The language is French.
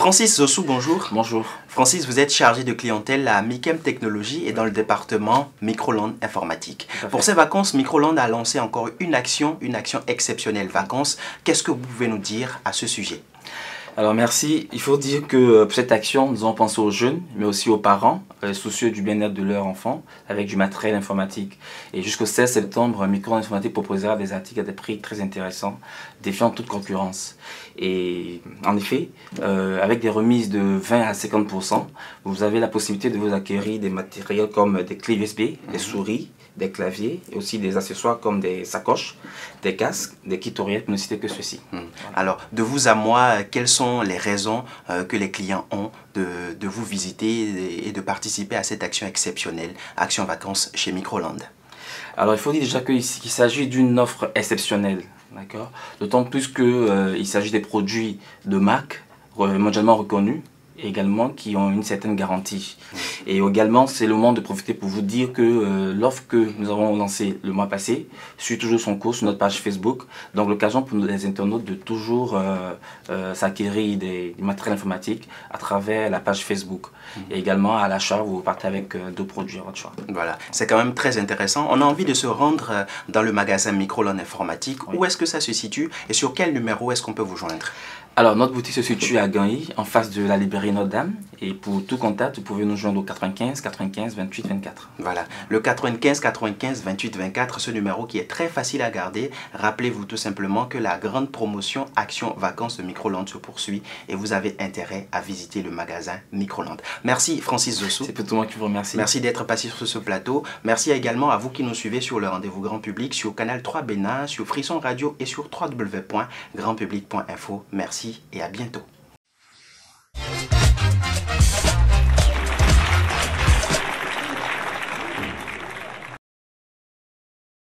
Francis Zossou, bonjour. Bonjour. Francis, vous êtes chargé de clientèle à Mikem Technologies et dans le département Microland Informatique. Pour ces vacances, Microland a lancé encore une action, une action exceptionnelle vacances. Qu'est-ce que vous pouvez nous dire à ce sujet? Alors merci. Il faut dire que euh, pour cette action, nous avons pensé aux jeunes, mais aussi aux parents, euh, soucieux du bien-être de leurs enfants, avec du matériel informatique. Et jusqu'au 16 septembre, Micro Informatique proposera des articles à des prix très intéressants, défiant toute concurrence. Et en effet, euh, avec des remises de 20 à 50%, vous avez la possibilité de vous acquérir des matériels comme des clés USB, des mhm. souris, des claviers et aussi des accessoires comme des sacoches, des casques, des kits oreillettes, ne citer que ceci. Hmm. Alors, de vous à moi, quelles sont les raisons euh, que les clients ont de, vous visiter et de participer à cette action exceptionnelle, Action Vacances chez Microland Alors, il faut dire déjà qu'il s'agit d'une offre exceptionnelle. D'accord? D'autant plus qu'il euh, s'agit des produits de marque mondialement reconnus également qui ont une certaine garantie. Et également, c'est le moment de profiter pour vous dire que euh, l'offre que nous avons lancée le mois passé suit toujours son cours sur notre page Facebook. Donc, l'occasion pour les internautes, de toujours euh, euh, s'acquérir des, matériels informatiques à travers la page Facebook. Et également, à l'achat, vous partez avec deux produits à votre choix. Voilà, c'est quand même très intéressant. On a envie de se rendre dans le magasin Microlon Informatique. Où est-ce que ça se situe et sur quel numéro est-ce qu'on peut vous joindre? Alors, notre boutique se situe à Ganhy, en face de la librairie Notre-Dame. Et pour tout contact, vous pouvez nous joindre au 95 95 28 24. Voilà, le 95 95 28 24, ce numéro qui est très facile à garder. Rappelez-vous tout simplement que la grande promotion Action Vacances de Microland se poursuit et vous avez intérêt à visiter le magasin Microland. Merci Francis Zossou. C'est tout moi qui vous remercie. Merci d'être passé sur ce plateau. Merci également à vous qui nous suivez sur le rendez-vous grand public, sur Canal 3 Bénin, sur Frisson Radio et sur www.grandpublic.info. Merci et à bientôt.